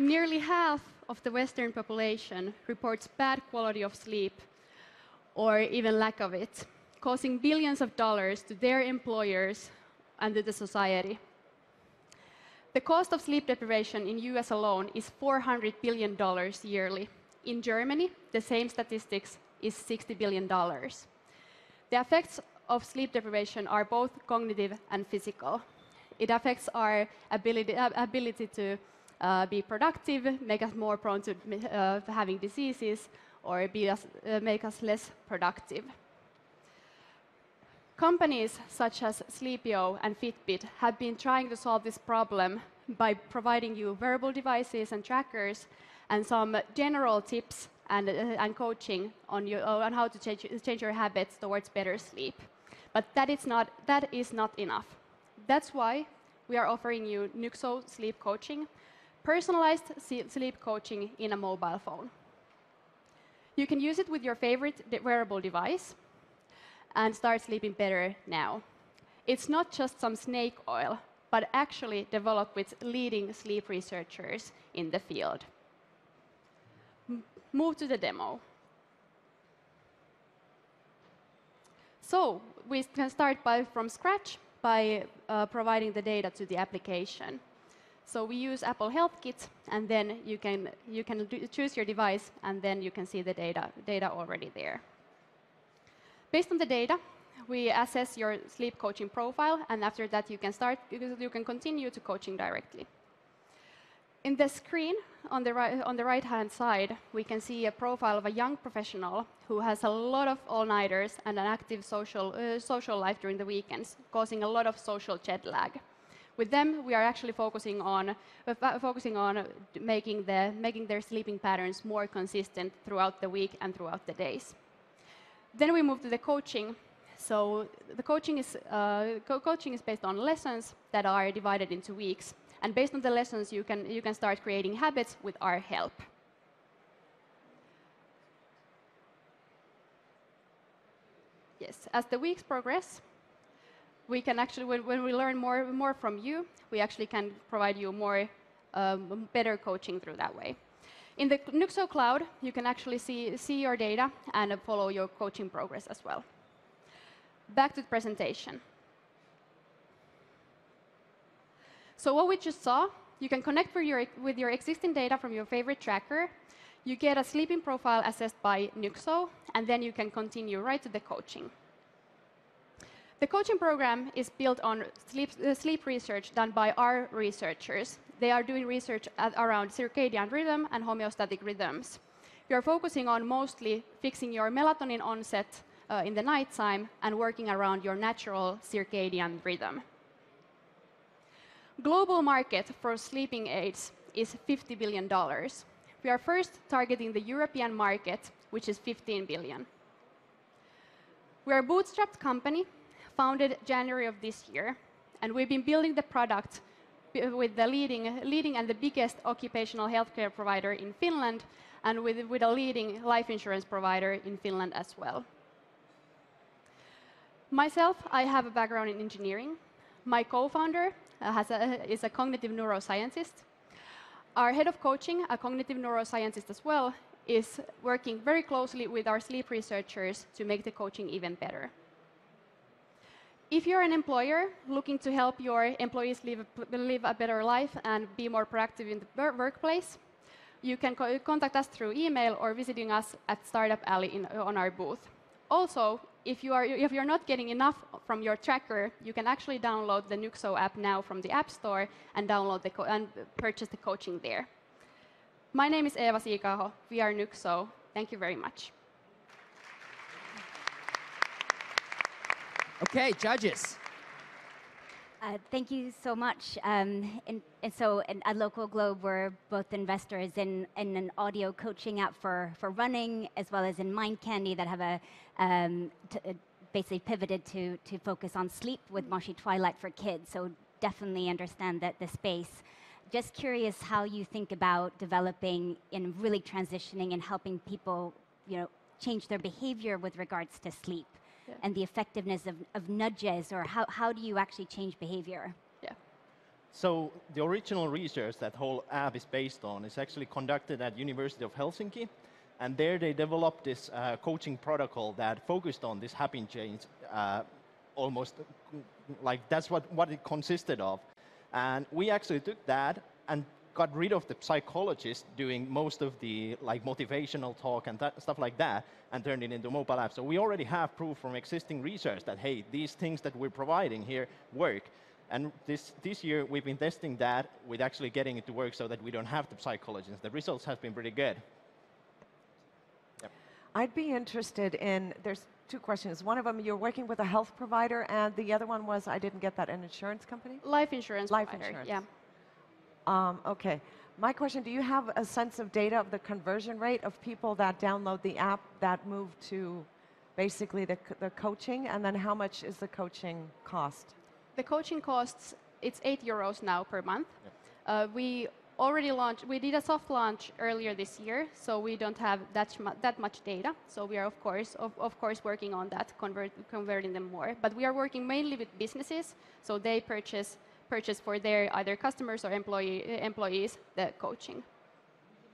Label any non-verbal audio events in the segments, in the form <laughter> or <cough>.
Nearly half of the Western population reports bad quality of sleep or even lack of it, causing billions of dollars to their employers and to the society. The cost of sleep deprivation in US alone is $400 billion yearly. In Germany, the same statistics is $60 billion. The effects of sleep deprivation are both cognitive and physical. It affects our ability, ability to uh, be productive, make us more prone to uh, having diseases, or us, uh, make us less productive. Companies such as Sleepio and Fitbit have been trying to solve this problem by providing you wearable devices and trackers and some general tips and, uh, and coaching on, you, uh, on how to change, change your habits towards better sleep. But that is, not, that is not enough. That's why we are offering you Nyxo sleep coaching, personalized sleep coaching in a mobile phone. You can use it with your favorite wearable device and start sleeping better now. It's not just some snake oil, but actually developed with leading sleep researchers in the field. M move to the demo. So we can start by, from scratch by uh, providing the data to the application. So we use Apple Health Kit, and then you can, you can choose your device, and then you can see the data, data already there. Based on the data, we assess your sleep coaching profile, and after that you can start, you can continue to coaching directly. In the screen on the, right, on the right-hand side, we can see a profile of a young professional who has a lot of all-nighters and an active social, uh, social life during the weekends, causing a lot of social jet lag. With them, we are actually focusing on, uh, focusing on making, the, making their sleeping patterns more consistent throughout the week and throughout the days. Then we move to the coaching. So the coaching is, uh, co coaching is based on lessons that are divided into weeks. And based on the lessons, you can, you can start creating habits with our help. Yes, as the weeks progress, we can actually, when, when we learn more, more from you, we actually can provide you more um, better coaching through that way. In the Nyxo Cloud, you can actually see, see your data and follow your coaching progress as well. Back to the presentation. So what we just saw, you can connect your, with your existing data from your favorite tracker. You get a sleeping profile assessed by Nyxo, and then you can continue right to the coaching. The coaching program is built on sleep, uh, sleep research done by our researchers. They are doing research at, around circadian rhythm and homeostatic rhythms. We are focusing on mostly fixing your melatonin onset uh, in the nighttime and working around your natural circadian rhythm. Global market for sleeping aids is $50 billion. We are first targeting the European market, which is 15 billion. We are a bootstrapped company founded January of this year, and we've been building the product with the leading, leading and the biggest occupational healthcare provider in Finland, and with, with a leading life insurance provider in Finland as well. Myself, I have a background in engineering. My co-founder uh, is a cognitive neuroscientist. Our head of coaching, a cognitive neuroscientist as well, is working very closely with our sleep researchers to make the coaching even better. If you're an employer looking to help your employees live, live a better life and be more proactive in the workplace, you can co contact us through email or visiting us at Startup Alley in, on our booth. Also, if, you are, if you're not getting enough from your tracker, you can actually download the Nyxo app now from the App Store and download the and purchase the coaching there. My name is Eva Siikaho. We are Nyxo. Thank you very much. Okay, judges. Uh, thank you so much. Um, and, and, so, at Local Globe, we're both investors in, in, an audio coaching app for, for running, as well as in Mind Candy that have a um, uh, basically pivoted to, to focus on sleep with Moshi Twilight for kids. So, definitely understand that the space. Just curious how you think about developing and really transitioning and helping people, you know, change their behavior with regards to sleep and the effectiveness of, of nudges, or how, how do you actually change behavior? Yeah. So the original research that whole app is based on is actually conducted at University of Helsinki, and there they developed this uh, coaching protocol that focused on this happy change, uh, almost like that's what, what it consisted of. And we actually took that and got rid of the psychologist doing most of the like motivational talk and that, stuff like that and turned it into mobile app. So we already have proof from existing research that, hey, these things that we're providing here work. And this, this year, we've been testing that with actually getting it to work so that we don't have the psychologists. The results have been pretty good. Yep. I'd be interested in, there's two questions. One of them, you're working with a health provider, and the other one was, I didn't get that, an insurance company? Life insurance Life provider, insurance. yeah. Um, okay. My question, do you have a sense of data of the conversion rate of people that download the app that move to basically the, the coaching, and then how much is the coaching cost? The coaching costs, it's 8 euros now per month. Uh, we already launched, we did a soft launch earlier this year, so we don't have that, that much data. So we are, of course, of, of course, working on that, convert, converting them more. But we are working mainly with businesses, so they purchase, purchase for their either customers or employee, employees the coaching.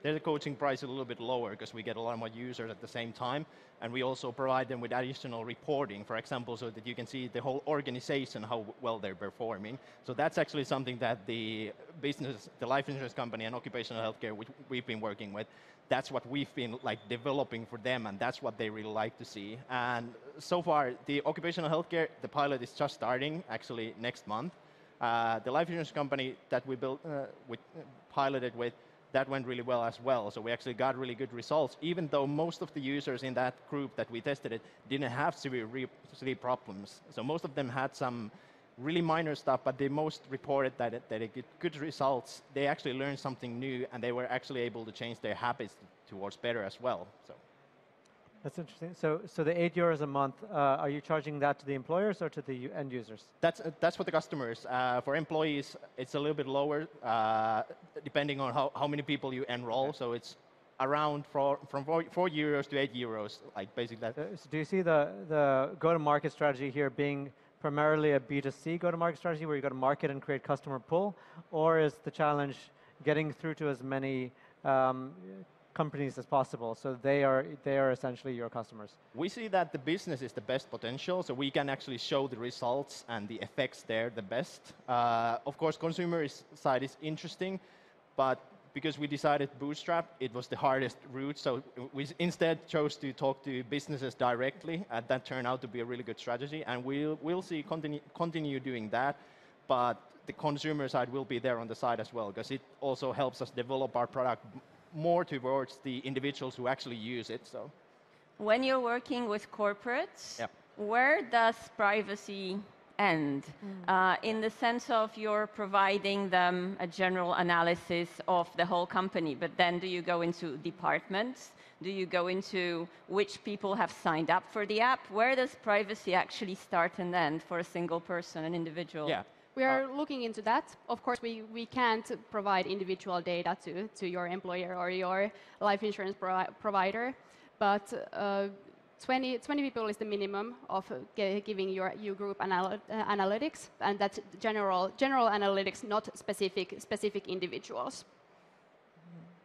Their coaching price is a little bit lower because we get a lot more users at the same time. And we also provide them with additional reporting, for example, so that you can see the whole organization, how well they're performing. So that's actually something that the business, the life insurance company and occupational healthcare, which we've been working with, that's what we've been like developing for them, and that's what they really like to see. And so far, the occupational healthcare, the pilot is just starting actually next month. Uh, the life insurance company that we built, uh, we piloted with, that went really well as well. So we actually got really good results, even though most of the users in that group that we tested it didn't have severe sleep problems. So most of them had some really minor stuff, but they most reported that, it, that they get good results. They actually learned something new, and they were actually able to change their habits towards better as well. So. That's interesting. So, so the eight euros a month, uh, are you charging that to the employers or to the end users? That's uh, that's for the customers. Uh, for employees, it's a little bit lower, uh, depending on how, how many people you enroll. Okay. So it's around four, from four, four, euros to eight euros, like basically that. So do you see the the go-to-market strategy here being primarily a B2C go-to-market strategy, where you go to market and create customer pull, or is the challenge getting through to as many um, companies as possible. So they are, they are essentially your customers. We see that the business is the best potential, so we can actually show the results and the effects there the best. Uh, of course, consumer side is interesting, but because we decided bootstrap, it was the hardest route. So we instead chose to talk to businesses directly, and that turned out to be a really good strategy. And we'll, we'll see continue, continue doing that, but the consumer side will be there on the side as well, because it also helps us develop our product more towards the individuals who actually use it. So, when you're working with corporates, yep. where does privacy end? Mm. Uh, in the sense of you're providing them a general analysis of the whole company, but then do you go into departments? Do you go into which people have signed up for the app? Where does privacy actually start and end for a single person, an individual? Yeah. We are uh, looking into that. Of course, we, we can't provide individual data to, to your employer or your life insurance pro provider, but uh, 20, 20 people is the minimum of uh, giving your U group anal uh, analytics, and that's general, general analytics, not specific, specific individuals.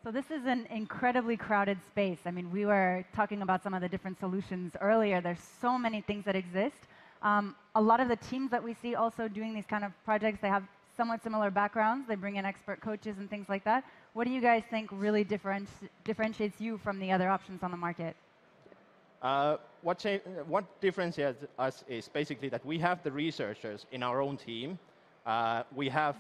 So this is an incredibly crowded space. I mean, we were talking about some of the different solutions earlier. There's so many things that exist. Um, a lot of the teams that we see also doing these kind of projects, they have somewhat similar backgrounds. They bring in expert coaches and things like that. What do you guys think really differenti differentiates you from the other options on the market? Uh, what, what differentiates us is basically that we have the researchers in our own team. Uh, we have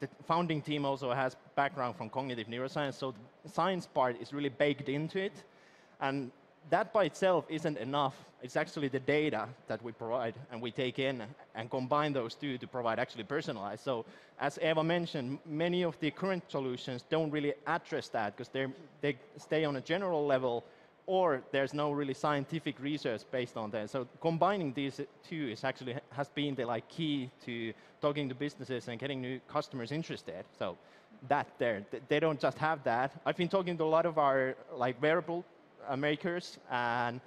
the founding team also has background from cognitive neuroscience, so the science part is really baked into it. And that by itself isn't enough. It's actually the data that we provide and we take in and combine those two to provide actually personalized. So as Eva mentioned, many of the current solutions don't really address that because they stay on a general level or there's no really scientific research based on that. So combining these two is actually has been the like key to talking to businesses and getting new customers interested. So that there, they don't just have that. I've been talking to a lot of our like wearable makers, and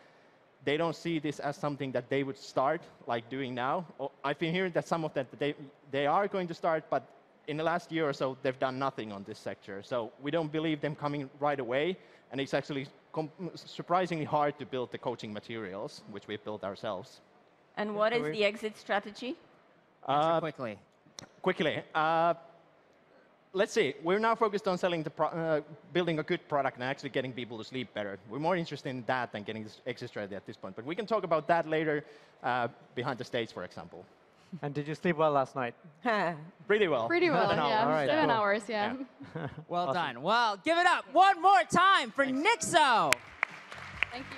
they don't see this as something that they would start like doing now. I've been hearing that some of them they they are going to start, but in the last year or so, they've done nothing on this sector. So we don't believe them coming right away. And it's actually com- surprisingly hard to build the coaching materials, which we've built ourselves. And what is the exit strategy? Uh, quickly. quickly, uh, let's see. We're now focused on selling the pro- uh, building a good product and actually getting people to sleep better. We're more interested in that than getting this exit strategy at this point. But we can talk about that later uh, behind the stage, for example. And did you sleep well last night? <laughs> Pretty well. Pretty well, Seven yeah. hours. All right, Seven cool. hours, yeah. Well <laughs> done. Well, give it up one more time for Nyxo. Thank you.